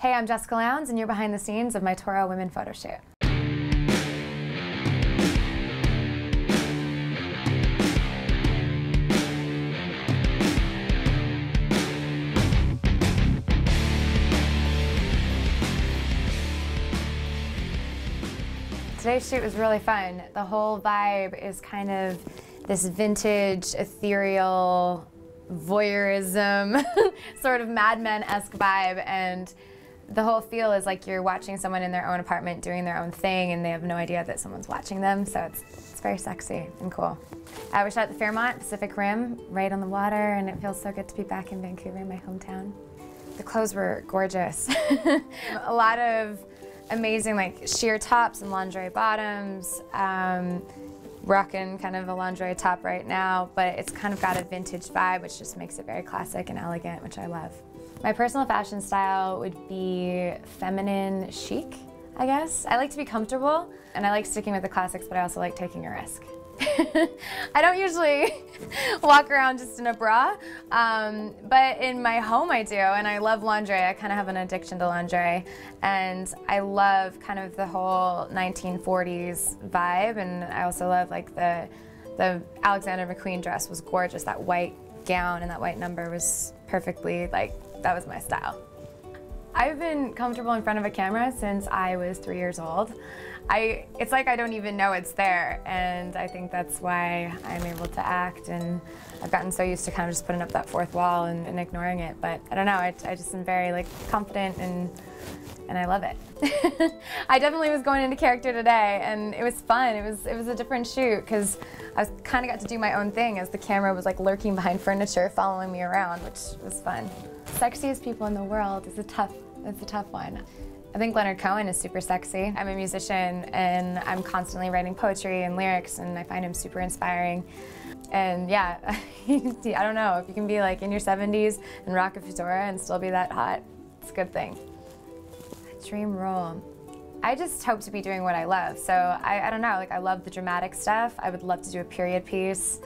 Hey, I'm Jessica Lowndes, and you're behind the scenes of my Toro Women photo shoot. Today's shoot was really fun. The whole vibe is kind of this vintage, ethereal, voyeurism, sort of Mad Men-esque vibe, and the whole feel is like you're watching someone in their own apartment doing their own thing and they have no idea that someone's watching them, so it's, it's very sexy and cool. I was shot at the Fairmont Pacific Rim, right on the water, and it feels so good to be back in Vancouver, my hometown. The clothes were gorgeous. a lot of amazing like sheer tops and lingerie bottoms. Um, rocking kind of a lingerie top right now, but it's kind of got a vintage vibe, which just makes it very classic and elegant, which I love. My personal fashion style would be feminine chic, I guess. I like to be comfortable, and I like sticking with the classics, but I also like taking a risk. I don't usually walk around just in a bra, um, but in my home I do, and I love lingerie. I kind of have an addiction to lingerie, and I love kind of the whole 1940s vibe, and I also love like the the Alexander McQueen dress was gorgeous. That white gown and that white number was perfectly like that was my style. I've been comfortable in front of a camera since I was three years old. I, it's like I don't even know it's there, and I think that's why I'm able to act, and I've gotten so used to kind of just putting up that fourth wall and, and ignoring it, but I don't know, I, I just am very like confident and and I love it. I definitely was going into character today, and it was fun. It was it was a different shoot because I was kind of got to do my own thing as the camera was like lurking behind furniture, following me around, which was fun. Sexiest people in the world is a tough it's a tough one. I think Leonard Cohen is super sexy. I'm a musician and I'm constantly writing poetry and lyrics and I find him super inspiring. And yeah, I don't know, if you can be like in your 70s and rock a fedora and still be that hot, it's a good thing. Dream role. I just hope to be doing what I love. So I, I don't know, like I love the dramatic stuff. I would love to do a period piece.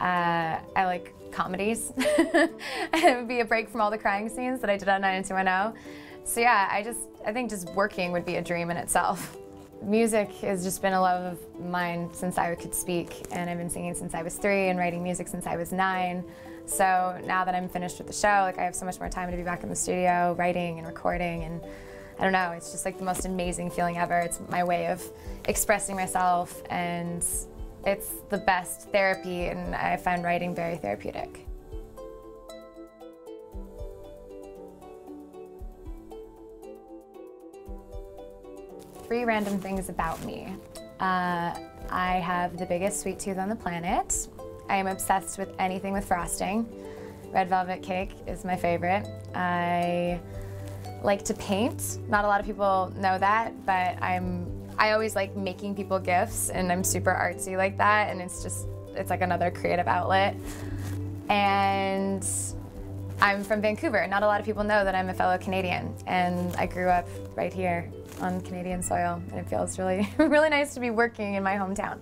Uh, I like comedies. it would be a break from all the crying scenes that I did on 90210. So yeah, I just, I think just working would be a dream in itself. Music has just been a love of mine since I could speak, and I've been singing since I was three and writing music since I was nine. So now that I'm finished with the show, like I have so much more time to be back in the studio, writing and recording, and I don't know, it's just like the most amazing feeling ever. It's my way of expressing myself, and it's the best therapy, and I find writing very therapeutic. Three random things about me. Uh, I have the biggest sweet tooth on the planet. I am obsessed with anything with frosting. Red velvet cake is my favorite. I like to paint. Not a lot of people know that, but I'm I always like making people gifts and I'm super artsy like that and it's just it's like another creative outlet. And I'm from Vancouver. Not a lot of people know that I'm a fellow Canadian and I grew up right here on Canadian soil and it feels really really nice to be working in my hometown.